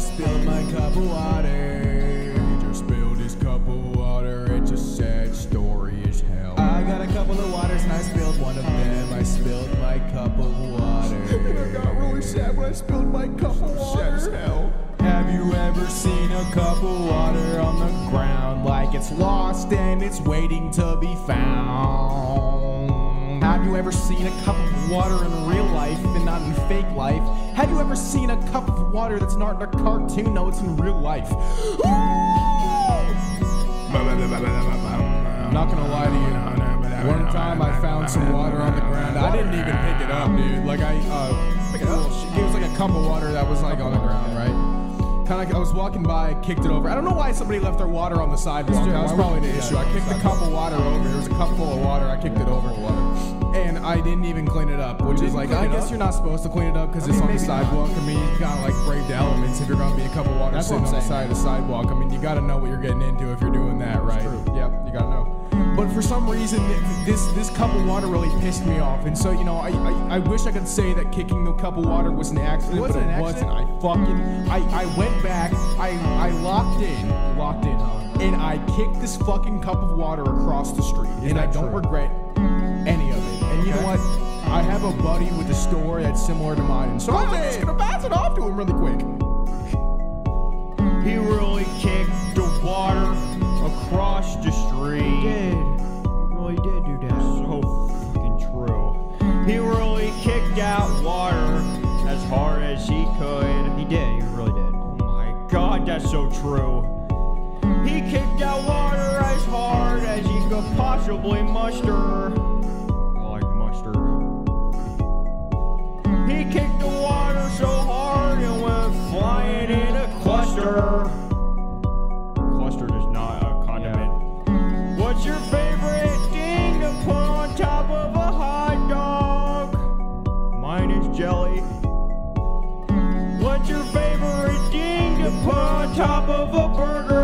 just spilled my cup of water. He just spilled his cup of water. It's a sad story as hell. I got a couple of waters and I spilled one of them. I spilled my cup of water. and I got really sad when I spilled my cup of water. Sad as hell. Have you ever seen a cup of water on the ground like it's lost and it's waiting to be found? Have you ever seen a cup of water in real life and not in fake life? Have you ever seen a cup of water that's not in a cartoon? No, it's in real life. I'm not gonna lie to you. One time I found some water on the ground. I didn't even pick it up, dude. Like I, uh, like. It was like a cup of water that was like on the ground, right? Kind of like I was walking by, kicked it over. I don't know why somebody left their water on the sidewalk. That was probably an issue. I kicked a cup of water over. There was a cup full of water. I kicked it over. Didn't even clean it up, which is like, I guess up? you're not supposed to clean it up because I it's on the sidewalk. I mean, you gotta like brave the elements if you're gonna be a cup of water That's sitting on the side of the sidewalk. I mean, you gotta know what you're getting into if you're doing that, right? true. Yep, you gotta know. But for some reason, this this cup of water really pissed me off, and so you know, I I, I wish I could say that kicking the cup of water was an accident, It wasn't but it wasn't. I fucking I I went back, I I locked in, locked in. And I kicked this fucking cup of water across the street, and I don't true? regret it. And you know what? I have a buddy with a story that's similar to mine, and so I'm just gonna pass it off to him really quick. He really kicked the water across the street. did. You really did do that. So fucking true. He really kicked out water as hard as he could. He did. He really did. Oh my god, that's so true. He kicked out water as hard as he could possibly muster. Cluster. Cluster is not a condiment. What's your favorite thing to put on top of a hot dog? Mine is jelly. What's your favorite thing to put on top of a burger?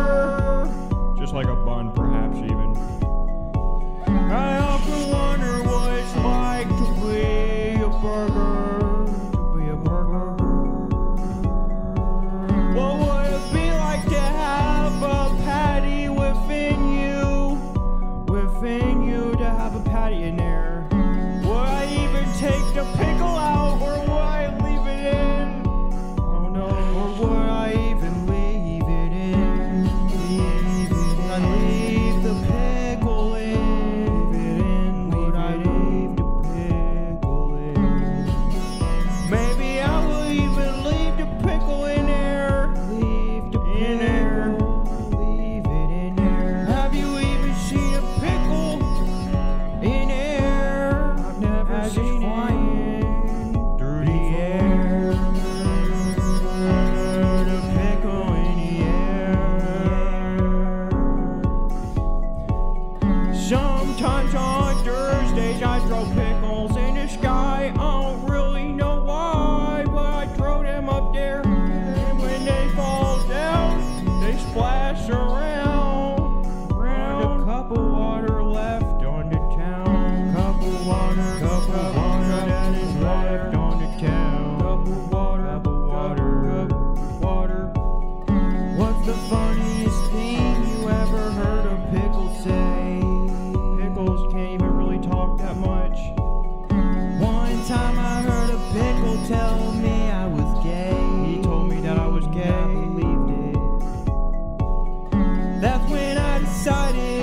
Decided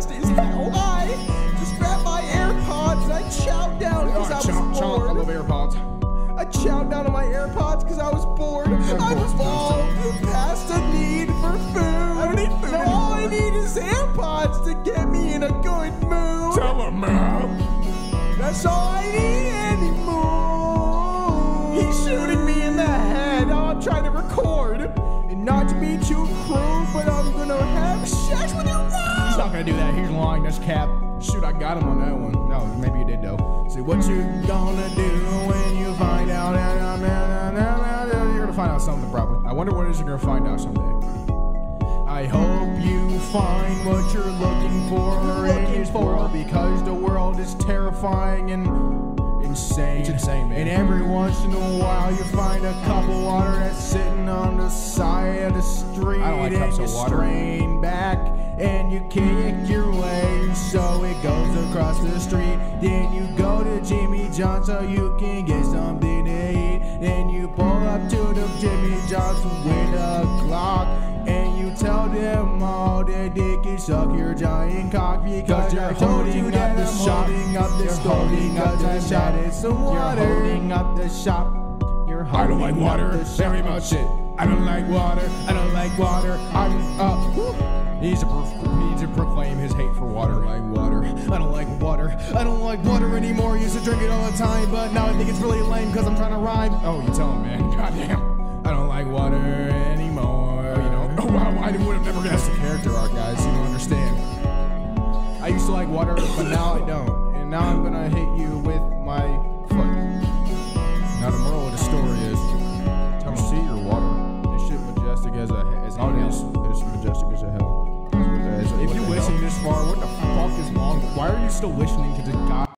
That's nasty hell. I just grabbed my AirPods and I chowed down because I was chow, I love bored. AirPods. I chowed down on my AirPods because I was bored. I was all past a need for food. I don't need food all I need is AirPods to get me in a good mood. Tell him, man. That's all I need gonna do that. He's lying. That's cap. Shoot, I got him on that one. No, maybe you did though. See what you gonna do when you find out? You're gonna find out something probably. I wonder what it is you're gonna find out someday. I hope you find what you're looking for in Looking for. because the world is terrifying and insane. It's insane, man. And every once in a while you find a cup of water that's sitting on the side of the street. I don't like cups and of water. strain back and you kick your way so it goes across the street. Then you go to Jimmy John's so you can get something to eat. Then you pull up to the Jimmy John's with a clock. And you tell them all that they can suck your giant cock because you're I told you holding that holding up the You're holding up the I shop. added some water. You're holding up the shop. You're I don't like water very much. It. I don't like water. I don't like water. I'm uh. whew. He needs to needs to proclaim his hate for water. I don't like water. I don't like water. I don't like water anymore. Used to drink it all the time, but now I think it's really lame because I'm trying to rhyme. Oh, you tell him, man. Goddamn. I don't like water anymore. You know. Oh wow, I would have never guessed. the character arc, guys. You don't understand. I used to like water, but now I don't. Now I'm gonna hit you with my foot. Now the moral of the story is, tell see your water. This shit majestic as a as Oh, hell. yeah. It's, majestic as a hell. If you're listening this far, what the fuck is wrong? Why are you still listening to this guy?